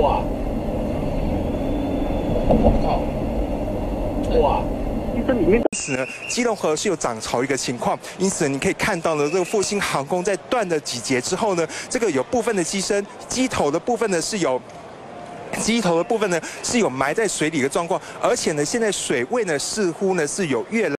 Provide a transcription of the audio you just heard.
哇！哇！因里面呢，机动河是有涨潮一个情况，因此你可以看到呢，这个复兴航空在断了几节之后呢，这个有部分的机身、机头的部分呢是有，机头的部分呢是有埋在水里的状况，而且呢，现在水位呢似乎呢是有越来。